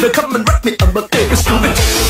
Now come and rock me, I'm a big stupid.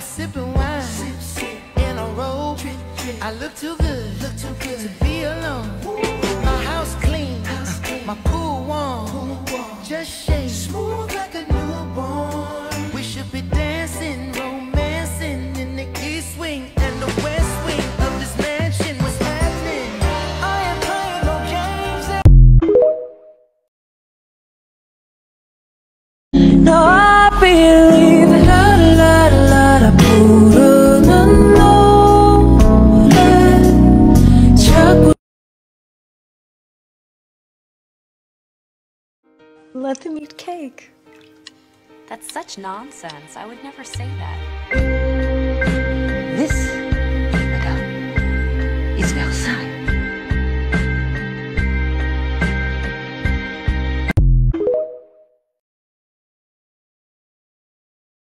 Sipping wine sip, sip. in a robe. Trip, trip. I look too good, look too good to be alone. Ooh. My house clean, house clean. my pool warm. pool warm, just shake smooth like a let them eat cake. That's such nonsense. I would never say that.